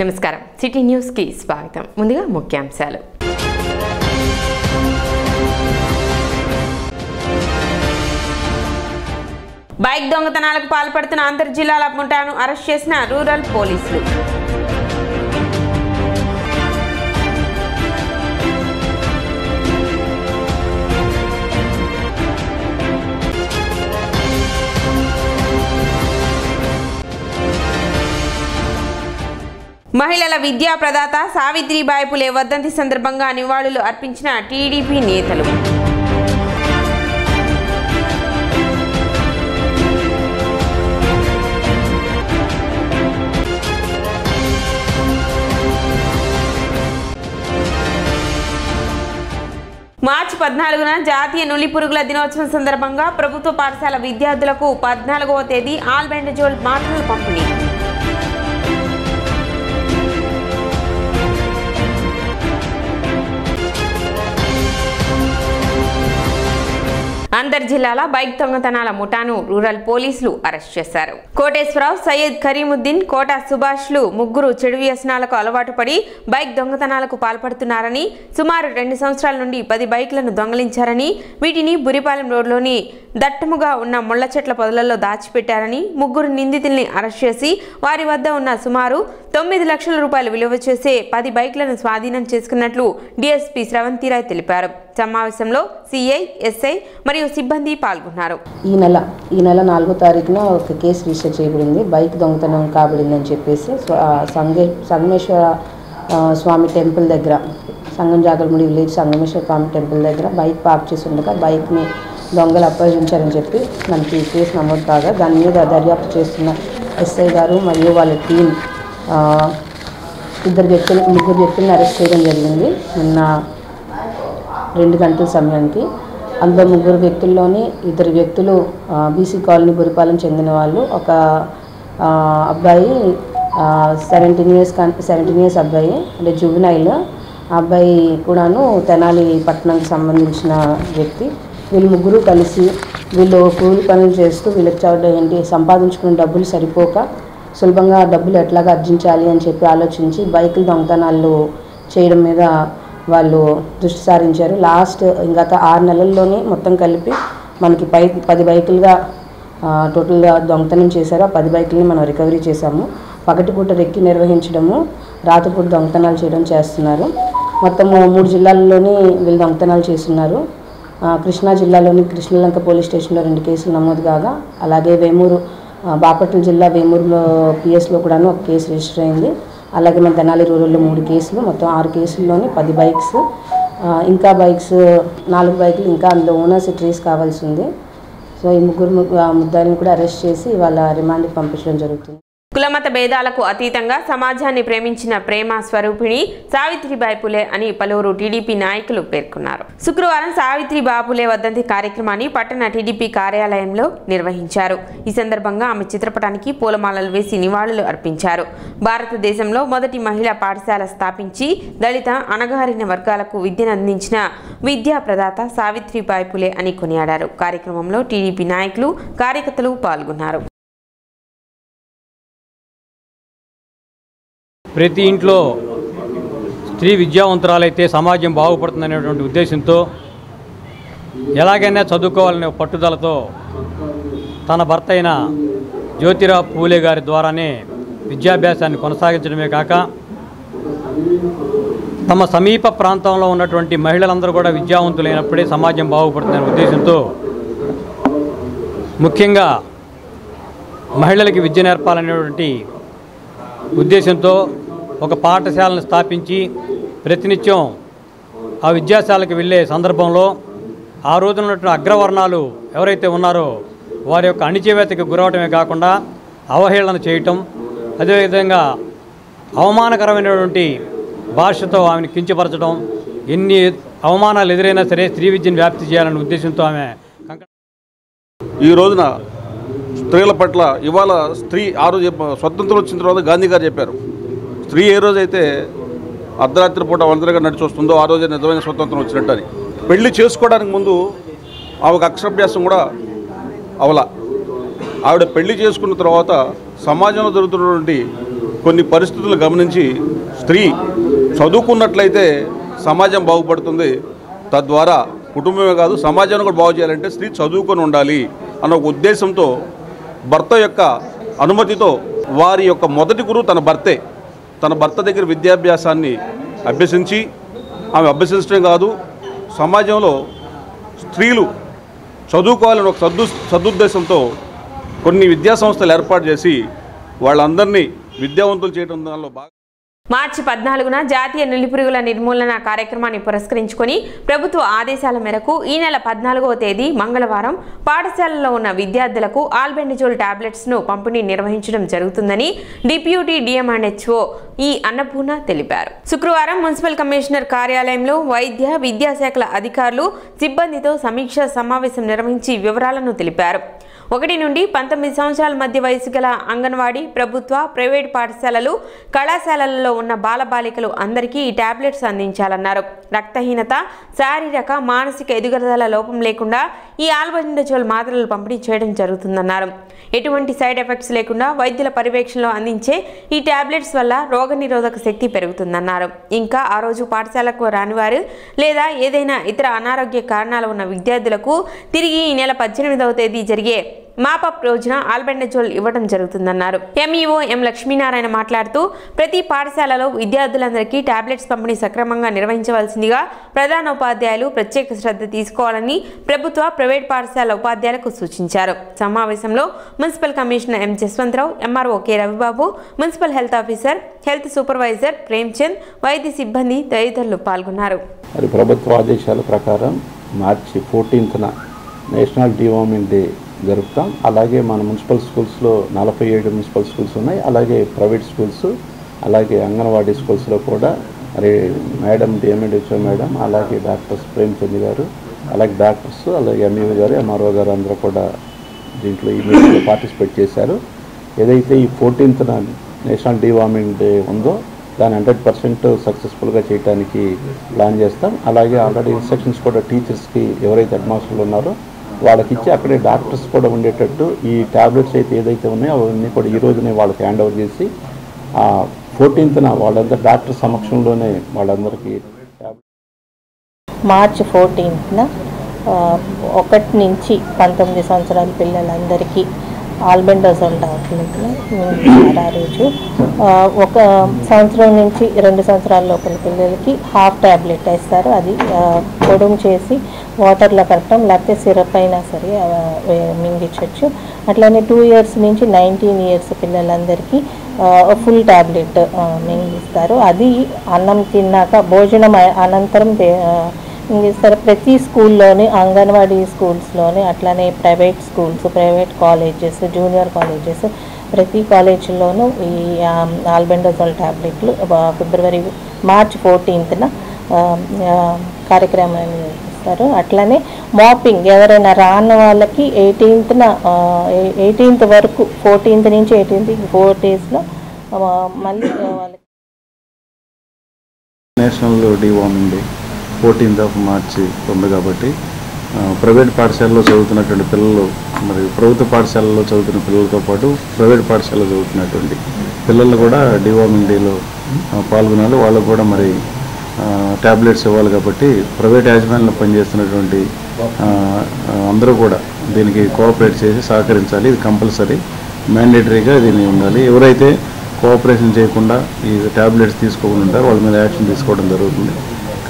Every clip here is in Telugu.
నమస్కారం. సిటీ న్యూస్కి స్వాగతం. ముందుగా ముఖ్యాంశాలు. బైక్ దొంగతనాలకు పాల్పడుతున్న అంతర్జిల్లాల ముఠాను అరెస్ట్ చేసిన రూరల్ పోలీసులు. మహిళల విద్యా ప్రదాత సావిత్రిబాయి పులే వర్ధంతి సందర్భంగా నివాళులు అర్పించిన టీడీపీ నేతలు. మార్చి పద్నాలుగున జాతీయ నులి పురుగుల దినోత్సవం సందర్భంగా ప్రభుత్వ పాఠశాల విద్యార్థులకు పద్నాలుగవ తేదీ ఆల్బెండజోల్ మాత్రలు పంపిణీ. అంతర్ జిల్లాల బైక్ దొంగతనాల ముఠాను రూరల్ పోలీసులు అరెస్ట్ చేశారు. కోటేశ్వరరావు సయ్యద్ కరీముద్దీన్ కోట సుభాష్లు ముగ్గురు చెడు వ్యసనాలకు అలవాటు పడి బైక్ దొంగతనాలకు పాల్పడుతున్నారని సుమారు రెండు సంవత్సరాల నుండి పది బైక్లను దొంగలించారని వీటిని బురిపాలెం రోడ్లోని దట్టముగా ఉన్న ముళ్ళ చెట్ల పొదలలో దాచిపెట్టారని ముగ్గురు నిందితుల్ని అరెస్ట్ చేసి వారి వద్ద ఉన్న సుమారు తొమ్మిది లక్షల రూపాయలు విలువ చేసే పది బైక్లను స్వాధీనం చేసుకున్నట్లు డీఎస్పీ స్రవంతిరాయ్ తెలిపారు. సమావేశంలో సిఐ ఎస్ఐ మరియు సిబ్బంది పాల్గొన్నారు. ఈ నెల ఈ నెల నాలుగో తారీఖున ఒక కేసు రిజిస్టర్ చేయబడింది. బైక్ దొంగతనం కాబడిందని చెప్పేసి సంగే సంగమేశ్వర స్వామి టెంపుల్ దగ్గర సంగం జాగరముడి విలేజ్ సంగమేశ్వర స్వామి టెంపుల్ దగ్గర బైక్ పార్క్ చేసి ఉండగా బైక్ని దొంగలు అప్పగించారని చెప్పి మనకి ఈ కేసు నమోదు కాగా దాని మీద దర్యాప్తు చేస్తున్న ఎస్ఐ గారు మరియు వాళ్ళ టీం ఇద్దరు వ్యక్తులు ముగ్గురు వ్యక్తులను అరెస్ట్ చేయడం జరిగింది. నిన్న రెండు గంటల సమయానికి. అందులో ముగ్గురు వ్యక్తుల్లోని ఇద్దరు వ్యక్తులు బీసీ కాలనీ బురిపాలెం చెందిన వాళ్ళు ఒక అబ్బాయి సెవెంటీన్ ఇయర్స్ సెవెంటీన్ ఇయర్స్ అబ్బాయి అంటే జువెనైల్ ఆ అబ్బాయి కూడాను తెనాలి పట్టణానికి సంబంధించిన వ్యక్తి. వీళ్ళు ముగ్గురు కలిసి వీళ్ళు కూలి పనులు చేస్తూ వీళ్ళకి చదవడం ఏంటి? సంపాదించుకున్న డబ్బులు సరిపోక సులభంగా డబ్బులు ఎట్లాగా అర్జించాలి అని చెప్పి ఆలోచించి బైకులు దొంగతనాలు చేయడం మీద వాళ్ళు దృష్టి సారించారు. లాస్ట్ గత ఆరు నెలల్లోనే మొత్తం కలిపి మనకి పై పది బైకులుగా టోటల్గా దొంగతనం చేశారు. ఆ పది బైకుల్ని మనం రికవరీ చేశాము. పగటిపూట రెక్కి నిర్వహించడము రాత్రిపూట దొంగతనాలు చేయడం చేస్తున్నారు. మొత్తము మూడు జిల్లాల్లోని వీళ్ళు దొంగతనాలు చేస్తున్నారు. కృష్ణా జిల్లాలోని కృష్ణలంక పోలీస్ స్టేషన్లో రెండు కేసులు నమోదు కాగా అలాగే వేమూరు బాపట్ల జిల్లా వేమూరులో పిఎస్లో కూడాను ఒక కేసు రిజిస్టర్ అయింది. అలాగే మన తెనాలి రూరల్లో మూడు కేసులు మొత్తం ఆరు కేసుల్లోని పది బైక్స్. ఇంకా బైక్స్ నాలుగు బైకులు ఇంకా అందులో ఓనర్స్ ట్రేస్ కావాల్సి ఉంది. సో ఈ ముగ్గురు ము- ముద్దాయిలను కూడా అరెస్ట్ చేసి వాళ్ళ రిమాండ్కి పంపించడం జరుగుతుంది. కులమత భేదాలకు అతీతంగా సమాజాన్ని ప్రేమించిన ప్రేమ స్వరూపిణి సావిత్రిబాయి పులే అని పలువురు టీడీపీ నాయకులు పేర్కొన్నారు. శుక్రవారం సావిత్రిబాయి పులే వద్దంతి కార్యక్రమాన్ని పట్టణ టీడీపీ కార్యాలయంలో నిర్వహించారు. ఈ సందర్భంగా ఆమె చిత్రపటానికి పూలమాలలు వేసి నివాళులు అర్పించారు. భారతదేశంలో మొదటి మహిళా పాఠశాల స్థాపించి దళిత అణగారిన వర్గాలకు విద్యను అందించిన విద్యా ప్రదాత సావిత్రిబాయి పులే అని కొనియాడారు. కార్యక్రమంలో టీడీపీ నాయకులు కార్యకర్తలు పాల్గొన్నారు. ప్రతి ఇంట్లో స్త్రీ విద్యావంతురాలైతే సమాజం బాగుపడుతుందనేటువంటి ఉద్దేశంతో ఎలాగైనా చదువుకోవాలనే పట్టుదలతో తన భర్త అయిన జ్యోతిరావు పూలే గారి ద్వారానే విద్యాభ్యాసాన్ని కొనసాగించడమే కాక తమ సమీప ప్రాంతంలో ఉన్నటువంటి మహిళలందరూ కూడా విద్యావంతులైనప్పుడే సమాజం బాగుపడుతుందనే ఉద్దేశంతో ముఖ్యంగా మహిళలకి విద్య నేర్పాలనేటువంటి ఉద్దేశంతో ఒక పాఠశాలను స్థాపించి ప్రతినిత్యం ఆ విద్యాశాలకు వెళ్ళే సందర్భంలో ఆ రోజున ఉన్నటువంటి అగ్రవర్ణాలు ఎవరైతే ఉన్నారో వారి యొక్క అణిచివేతకి గురవటమే కాకుండా అవహేళన చేయటం అదేవిధంగా అవమానకరమైనటువంటి భాషతో ఆమెను కించపరచడం ఎన్ని అవమానాలు ఎదురైనా సరే స్త్రీ విద్యను వ్యాప్తి చేయాలనే ఉద్దేశంతో ఆమె ఈ రోజున స్త్రీల పట్ల ఇవాళ స్త్రీ ఆ రోజు స్వతంత్రం వచ్చిన తర్వాత గాంధీ గారు చెప్పారు. స్త్రీ ఏ రోజైతే అర్ధరాత్రి పూట ఒంటరిగా నడిచి వస్తుందో ఆ రోజే నిజమైన స్వతంత్రం వచ్చినట్టని. పెళ్ళి చేసుకోవడానికి ముందు ఆమెకు అక్షరాభ్యాసం కూడా అవల. ఆవిడ పెళ్ళి చేసుకున్న తర్వాత సమాజంలో జరుగుతున్నటువంటి కొన్ని పరిస్థితులు గమనించి స్త్రీ చదువుకున్నట్లయితే సమాజం బాగుపడుతుంది. తద్వారా కుటుంబమే కాదు సమాజాన్ని కూడా బాగు చేయాలంటే స్త్రీ చదువుకొని ఉండాలి అన్న ఒక ఉద్దేశంతో భర్త యొక్క అనుమతితో వారి యొక్క మొదటి గురువు తన భర్తే తన భర్త దగ్గర విద్యాభ్యాసాన్ని అభ్యసించి ఆమె అభ్యసించడం కాదు సమాజంలో స్త్రీలు చదువుకోవాలని ఒక సద్దు సదుద్దేశంతో కొన్ని విద్యాసంస్థలు ఏర్పాటు చేసి వాళ్ళందరినీ విద్యావంతులు చేయడం దానిలో బాగా మార్చి పద్నాలుగున జాతీయ నులిపురుగుల నిర్మూలన కార్యక్రమాన్ని పురస్కరించుకొని ప్రభుత్వ ఆదేశాల మేరకు ఈ నెల పద్నాలుగవ తేదీ మంగళవారం పాఠశాలలో ఉన్న విద్యార్థులకు ఆల్బెండిజోల్ టాబ్లెట్స్ను పంపిణీ నిర్వహించడం జరుగుతుందని డిప్యూటీ డిఎంఎన్హెచ్ఓ ఈ అన్నపూర్ణ తెలిపారు. శుక్రవారం మున్సిపల్ కమిషనర్ కార్యాలయంలో వైద్య విద్యాశాఖల అధికారులు సిబ్బందితో సమీక్ష సమావేశం నిర్వహించి వివరాలను తెలిపారు. ఒకటి నుండి పంతొమ్మిది సంవత్సరాల మధ్య వయసు గల అంగన్వాడీ ప్రభుత్వ ప్రైవేట్ పాఠశాలలు కళాశాలలలో ఉన్న బాలబాలికలు అందరికీ ఈ టాబ్లెట్స్ అందించాలన్నారు. రక్తహీనత శారీరక మానసిక ఎదుగుదల లోపం లేకుండా ఈ ఆల్బండజోల్ మాత్రలు పంపిణీ చేయడం జరుగుతుందన్నారు. ఎటువంటి సైడ్ ఎఫెక్ట్స్ లేకుండా వైద్యుల పర్యవేక్షణలో అందించే ఈ టాబ్లెట్స్ వల్ల రోగనిరోధక శక్తి పెరుగుతుందన్నారు. ఇంకా ఆ రోజు పాఠశాలకు రానివారు లేదా ఏదైనా ఇతర అనారోగ్య కారణాలు ఉన్న విద్యార్థులకు తిరిగి ఈ నెల పద్దెనిమిదవ తేదీ జరిగే మాపప్ రోజున ఆల్బెండజోల్ ఇవ్వడం జరుగుతుందన్నారు. ఎంఈఓ ఎం లక్ష్మీనారాయణ మాట్లాడుతూ ప్రతి పాఠశాలలో విద్యార్థులందరికీ టాబ్లెట్స్ పంపిణీ సక్రమంగా నిర్వహించవలసిందిగా ప్రధానోపాధ్యాయులు ప్రత్యేక శ్రద్ధ తీసుకోవాలని ప్రభుత్వ ప్రైవేట్ పాఠశాల ఉపాధ్యాయులకు సూచించారు. సమావేశంలో municipal commissioner M Jaswantharao MRO K Ravibabu municipal health officer health supervisor Premchand వైద్య సిబ్బంది తదితరులు పాల్గొన్నారు. మరి ప్రభుత్వ ఆదేశాల ప్రకారం మార్చి ఫోర్టీన్త్న నేషనల్ డివార్మింగ్ డే జరుపుతాం. అలాగే మన మున్సిపల్ స్కూల్స్లో నలభై ఏడు మున్సిపల్ స్కూల్స్ ఉన్నాయి. అలాగే ప్రైవేట్ స్కూల్స్ అలాగే అంగన్వాడీ స్కూల్స్లో కూడా మరి మేడం డిఎంఎడ్హెచ్ఓ మేడం అలాగే డాక్టర్స్ ప్రేమ్చంద్ గారు అలాగే డాక్టర్స్ అలాగే ఎంఈఓ గారు ఎంఆర్ఓ గారు అందరూ కూడా దీంట్లో ఈ మీటింగ్లో పార్టిసిపేట్ చేశారు. ఏదైతే ఈ ఫోర్టీన్త్న నేషనల్ డివార్మింగ్ డే ఉందో దాన్ని హండ్రెడ్ పర్సెంట్ సక్సెస్ఫుల్గా చేయడానికి ప్లాన్ చేస్తాం. అలాగే ఆల్రెడీ ఇన్స్ట్రక్షన్స్ కూడా టీచర్స్కి ఎవరైతే హెడ్ మాస్టర్లు ఉన్నారో వాళ్ళకి ఇచ్చి అక్కడే డాక్టర్స్ కూడా ఉండేటట్టు ఈ ట్యాబ్లెట్స్ అయితే ఏదైతే ఉన్నాయో అవన్నీ కూడా ఈ రోజునే వాళ్ళకి హ్యాండ్ ఓవర్ చేసి ఫోర్టీన్త్న వాళ్ళందరూ డాక్టర్ సమక్షంలోనే వాళ్ళందరికీ మార్చ్ ఫోర్టీన్త్న ఒకటి నుంచి పంతొమ్మిది సంవత్సరాల పిల్లలందరికీ ఆల్బెండోజోల్ టాబ్లెట్లు ఆ రోజు. ఒక సంవత్సరం నుంచి రెండు సంవత్సరాల లోపల పిల్లలకి హాఫ్ ట్యాబ్లెట్ వేస్తారు. అది పొడుము చేసి వాటర్లో కట్టడం లేకపోతే సిరప్ అయినా సరే మింగించవచ్చు అట్లానే టూ ఇయర్స్ నుంచి నైన్టీన్ ఇయర్స్ పిల్లలందరికీ ఫుల్ ట్యాబ్లెట్ మింగిస్తారు. అది అన్నం తిన్నాక భోజనం అనంతరం ఇస్తారు ప్రతి స్కూల్లోని అంగన్వాడీ స్కూల్స్లోని అట్లానే private schools private colleges junior colleges ప్రతి కాలేజీలోనూ ఈ ఆల్బెండజోల్ ట్యాబ్లెట్లు ఫిబ్రవరి మార్చ్ ఫోర్టీన్త్న కార్యక్రమాన్ని చేస్తారు అట్లానే మాపింగ్ ఎవరైనా రాని వాళ్ళకి ఎయిటీన్త్న ఎయిటీన్త్ వరకు ఫోర్టీన్త్ నుంచి ఎయిటీన్త్ ఫోర్ డేస్లో మళ్ళీ వాళ్ళకి national deworming day. Fourteenth of March ఉంది కాబట్టి ప్రైవేట్ పాఠశాలలో చదువుతున్నటువంటి పిల్లలు మరి ప్రభుత్వ పాఠశాలలో చదువుతున్న పిల్లలతో పాటు ప్రైవేట్ పాఠశాలలో చదువుతున్నటువంటి పిల్లలు కూడా డివార్మింగ్ డేలో పాల్గొనాలి. వాళ్ళకు కూడా మరి ట్యాబ్లెట్స్ ఇవ్వాలి కాబట్టి ప్రైవేట్ యాజమాన్యంలో పనిచేస్తున్నటువంటి అందరూ కూడా దీనికి కోఆపరేట్ చేసి సహకరించాలి. ఇది కంపల్సరీ మ్యాండేటరీగా దీన్ని ఉండాలి. ఎవరైతే కోఆపరేషన్ చేయకుండా ఈ ట్యాబ్లెట్స్ తీసుకోకుండా ఉంటారో వాళ్ళ మీద యాక్షన్ తీసుకోవడం జరుగుతుంది.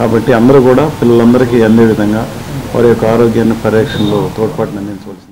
కాబట్టి అందరూ కూడా పిల్లలందరికీ అందే విధంగా వారి యొక్క ఆరోగ్యాన్ని పరిరక్షణలో తోడ్పాటును అందించవలసింది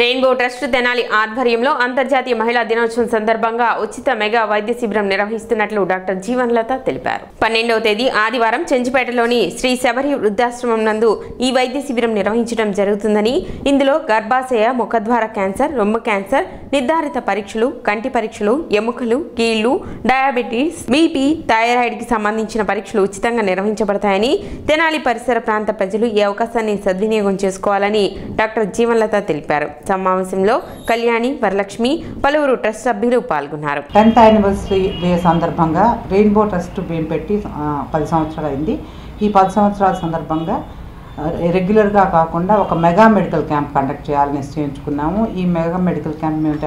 రెయిన్బో ట్రస్ట్ తెనాలి ఆధ్వర్యంలో అంతర్జాతీయ మహిళా దినోత్సవం సందర్భంగా ఉచిత మెగా వైద్య శిబిరం నిర్వహిస్తున్నట్లు డాక్టర్ జీవన్లత తెలిపారు. పన్నెండవ తేదీ ఆదివారం చెంచిపేటలోని శ్రీ శబరి వృద్ధాశ్రమం నందు ఈ వైద్య శిబిరం నిర్వహించడం జరుగుతుందని ఇందులో గర్భాశయ ముఖద్వార క్యాన్సర్ రొమ్ము క్యాన్సర్ నిర్ధారిత పరీక్షలు కంటి పరీక్షలు ఎముకలు కీళ్ళు డయాబెటీస్ బీపీ థైరాయిడ్కి సంబంధించిన పరీక్షలు ఉచితంగా నిర్వహించబడతాయని తెనాలి పరిసర ప్రాంత ప్రజలు ఈ అవకాశాన్ని సద్వినియోగం చేసుకోవాలని డాక్టర్ జీవన్లత తెలిపారు. సమావేశంలో కళ్యాణి వరలక్ష్మి పలువురు ట్రస్ట్ సభ్యులు పాల్గొన్నారు. టెన్త్ యానివర్సరీ డే సందర్భంగా రెయిన్బో ట్రస్ట్ మేము పెట్టి పది సంవత్సరాలు అయింది. ఈ పది సంవత్సరాల సందర్భంగా రెగ్యులర్గా కాకుండా ఒక మెగా మెడికల్ క్యాంప్ కండక్ట్ చేయాలని నిశ్చయించుకున్నాము. ఈ మెగా మెడికల్ క్యాంప్ మేము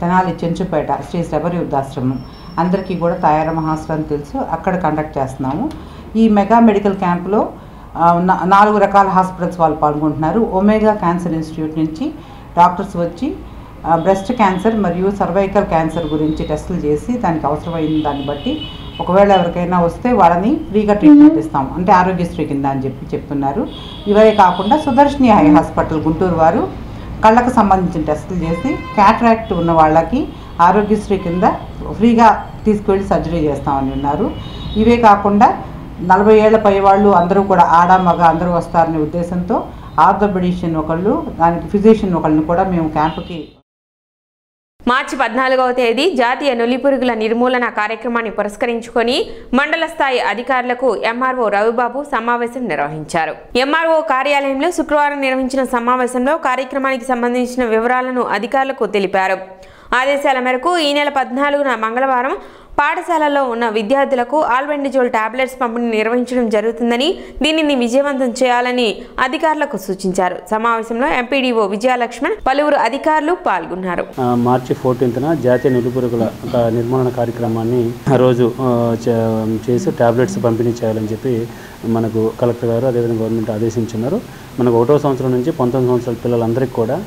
తెనాలి చెంచుపేట శ్రీ శబరి వృద్ధాశ్రమం అందరికీ కూడా తయారమ్మ హాస్పిటల్ అని తెలుసు అక్కడ కండక్ట్ చేస్తున్నాము. ఈ మెగా మెడికల్ క్యాంప్లో నా- నాలుగు రకాల హాస్పిటల్స్ వాళ్ళు పాల్గొంటున్నారు. ఒమేగా క్యాన్సర్ ఇన్స్టిట్యూట్ నుంచి డాక్టర్స్ వచ్చి బ్రెస్ట్ క్యాన్సర్ మరియు సర్వైకల్ క్యాన్సర్ గురించి టెస్టులు చేసి దానికి అవసరమైన దాన్ని బట్టి ఒకవేళ ఎవరికైనా వస్తే వాళ్ళని ఫ్రీగా ట్రీట్మెంట్ ఇస్తాం అంటే ఆరోగ్యశ్రీ కింద అని చెప్పి చెప్తున్నారు. ఇవే కాకుండా సుదర్శిని హై హాస్పిటల్ గుంటూరు వారు కళ్ళకు సంబంధించిన టెస్టులు చేసి క్యాట్రాక్ట్ ఉన్న వాళ్ళకి ఆరోగ్యశ్రీ కింద ఫ్రీగా తీసుకువెళ్ళి సర్జరీ చేస్తామని ఉన్నారు. ఇవే కాకుండా నలభై ఏళ్ళ పై వాళ్ళు అందరూ కూడా ఆడ మగ అందరూ వస్తారనే ఉద్దేశంతో ఆర్థోపెడిషియన్ ఒకళ్ళు దానికి ఫిజిషియన్ ఒకళ్ళని కూడా మేము క్యాంపుకి మార్చి పద్నాలుగవ తేదీ జాతీయ నులిపురుగుల నిర్మూలన కార్యక్రమాన్ని పురస్కరించుకొని మండల స్థాయి అధికారులకు ఎంఆర్ఓ రవిబాబు సమావేశం నిర్వహించారు. ఎంఆర్ఓ కార్యాలయంలో శుక్రవారం నిర్వహించిన సమావేశంలో కార్యక్రమానికి సంబంధించిన వివరాలను అధికారులకు తెలిపారు. ఆదేశాల మేరకు ఈ నెల పద్నాలుగున మంగళవారం పాఠశాలలో ఉన్న విద్యార్థులకు ఆల్బెండిజోల్ టాబ్లెట్స్ పంపిణీ నిర్వహించడం జరుగుతుందని దీనిని విజయవంతం చేయాలని అధికారులకు సూచించారు. సమావేశంలో ఎంపీడీఓ విజయలక్ష్మణ్ పలువురు అధికారులు పాల్గొన్నారు. మార్చి ఫోర్టీన్త్న జాతీయ నిలుపురుగుల నిర్మాణ నిర్మూలన కార్యక్రమాన్ని రోజు చేసి ట్యాబ్లెట్స్ పంపిణీ చేయాలని చెప్పి మనకు కలెక్టర్ గారు అదేవిధంగా గవర్నమెంట్ ఆదేశించున్నారు. మనకు ఒకటో సంవత్సరం నుంచి పంతొమ్మిది సంవత్సరాల పిల్లలందరికీ కూడా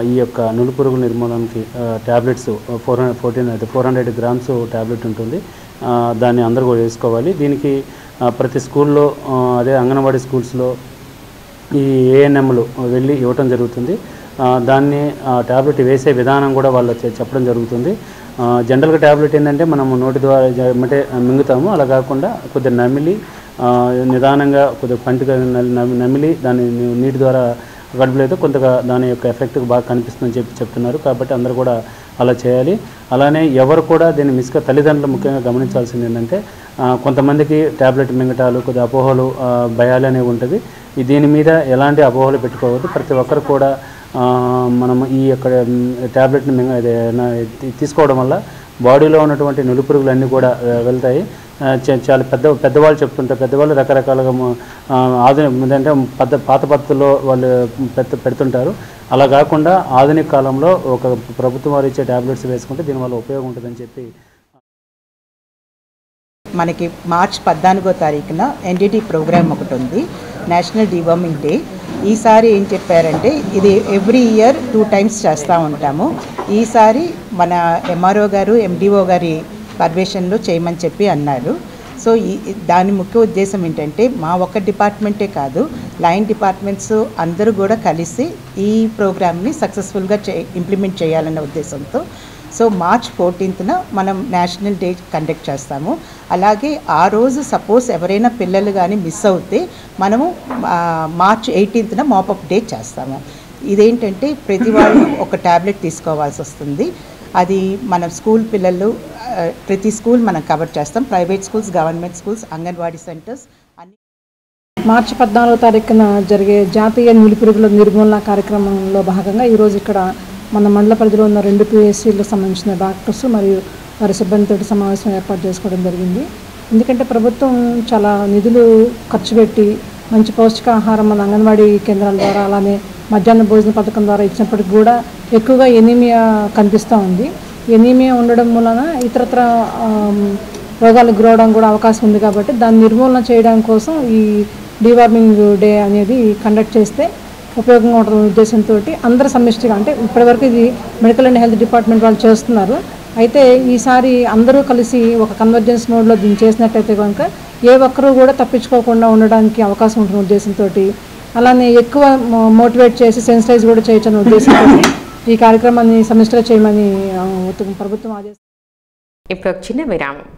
ఈ యొక్క నులుపురుగు నిర్మూలనకి ట్యాబ్లెట్స్ ఫోర్ హండ్రెడ్ ఫోర్టీన్ అయితే ఫోర్ హండ్రెడ్ గ్రామ్స్ ట్యాబ్లెట్ ఉంటుంది. దాన్ని అందరూ కూడా వేసుకోవాలి. దీనికి ప్రతి స్కూల్లో అదే అంగన్వాడీ స్కూల్స్లో ఈ ఏఎన్ఎంలు వెళ్ళి ఇవ్వటం జరుగుతుంది. దాన్ని ఆ ట్యాబ్లెట్ వేసే విధానం కూడా వాళ్ళు చెప్పడం జరుగుతుంది. జనరల్గా ట్యాబ్లెట్ ఏంటంటే మనం నోటి ద్వారా జ- మింగుతాము. అలా కాకుండా కొద్దిగా నమిలి నిదానంగా కొద్దిగా పంటిగా నమి- నమిలి దాన్ని నీటి ద్వారా కడుపులో అయితే కొంతగా దాని యొక్క ఎఫెక్ట్ బాగా కనిపిస్తుందని చెప్పి చెప్తున్నారు. కాబట్టి అందరూ కూడా అలా చేయాలి. అలానే ఎవరు కూడా దీన్ని మిస్గా తల్లిదండ్రులు ముఖ్యంగా గమనించాల్సింది ఏంటంటే కొంతమందికి ట్యాబ్లెట్ మింగటాలు కొద్ది అపోహలు భయాలు అనేవి ఉంటుంది. దీని మీద ఎలాంటి అపోహలు పెట్టుకోవద్దు. ప్రతి ఒక్కరు కూడా మనం ఈ యొక్క ట్యాబ్లెట్ని మింగ తీసుకోవడం వల్ల బాడీలో ఉన్నటువంటి నులిపురుగులు అన్నీ కూడా వెళ్తాయి. చాలా పెద్ద పెద్దవాళ్ళు చెప్తుంటారు. పెద్దవాళ్ళు రకరకాలుగా ఆధునిక అంటే పెద్ద పాత పద్ధతుల్లో వాళ్ళు పెద్ద పెడుతుంటారు. అలా కాకుండా ఆధునిక కాలంలో ఒక ప్రభుత్వం వారు ఇచ్చే ట్యాబ్లెట్స్ వేసుకుంటే దీనివల్ల ఉపయోగం ఉంటుందని చెప్పి మనకి మార్చ్ పద్నాలుగో తారీఖున ఎన్డీటీ ప్రోగ్రామ్ ఒకటి ఉంది. నేషనల్ డివార్మింగ్ డే ఈసారి ఏం చెప్పారంటే ఇది ఎవ్రీ ఇయర్ టూ టైమ్స్ చేస్తూ ఉంటాము. ఈసారి మన ఎంఆర్ఓ గారు ఎండిఓ గారి పర్యవేక్షణలో చేయమని చెప్పి అన్నారు. సో ఈ దాని ముఖ్య ఉద్దేశం ఏంటంటే మా ఒక్క డిపార్ట్మెంటే కాదు లైన్ డిపార్ట్మెంట్స్ అందరూ కూడా కలిసి ఈ ప్రోగ్రామ్ని సక్సెస్ఫుల్గా చే ఇంప్లిమెంట్ చేయాలన్న ఉద్దేశంతో. సో మార్చ్ ఫోర్టీన్త్న మనం నేషనల్ డే కండక్ట్ చేస్తాము. అలాగే ఆ రోజు సపోజ్ ఎవరైనా పిల్లలు కానీ మిస్ అవుతే మనము మార్చ్ ఎయిటీన్త్న మాపప్ డే చేస్తాము. ఇదేంటంటే ప్రతి వాళ్ళు ఒక ట్యాబ్లెట్ తీసుకోవాల్సి వస్తుంది. అది మన స్కూల్ పిల్లలు ప్రతి స్కూల్ మనం కవర్ చేస్తాం. Private schools government schools anganwadi centres అన్ని మార్చి పద్నాలుగో తారీఖున జరిగే జాతీయ నిలిపిరుగుల నిర్మూలన కార్యక్రమంలో భాగంగా ఈరోజు ఇక్కడ మన మండల పరిధిలో ఉన్న రెండు పిఎస్సీలకు సంబంధించిన డాక్టర్స్ మరియు వారి సిబ్బందితో సమావేశం ఏర్పాటు చేసుకోవడం జరిగింది. ఎందుకంటే ప్రభుత్వం చాలా నిధులు ఖర్చు పెట్టి మంచి పౌష్టికాహారం మన అంగన్వాడీ కేంద్రాల ద్వారా అలానే మధ్యాహ్న భోజన పథకం ద్వారా ఇచ్చినప్పటికి కూడా ఎక్కువగా ఎనీమియా కనిపిస్తూ ఉంది. ఎనీమియా ఉండడం వలన ఇతరత్ర ఆమ్, రోగాలకు గురవడం కూడా అవకాశం ఉంది కాబట్టి దాన్ని నిర్మూలన చేయడం కోసం ఈ డివార్మింగ్ డే అనేది కండక్ట్ చేస్తే ఉపయోగంగా ఉండడం ఉద్దేశంతో అందరు సమిష్టిగా అంటే ఇప్పటివరకు ఇది మెడికల్ అండ్ హెల్త్ డిపార్ట్మెంట్ వాళ్ళు చేస్తున్నారు. అయితే ఈసారి అందరూ కలిసి ఒక కన్వర్జెన్స్ మోడ్లో దీన్ని చేసినట్టయితే కనుక ఏ ఒక్కరూ కూడా తప్పించుకోకుండా ఉండడానికి అవకాశం ఉంటుంది ఉద్దేశంతో అలానే ఎక్కువ మోటివేట్ చేసి సెన్సిటైజ్ కూడా చేయొచ్చన్న ఉద్దేశంతో ఈ కార్యక్రమాన్ని సమిష్టిగా చేయమని ప్రభుత్వం ఆదేశం ఇప్పుడు ఒక చిన్న విరామం.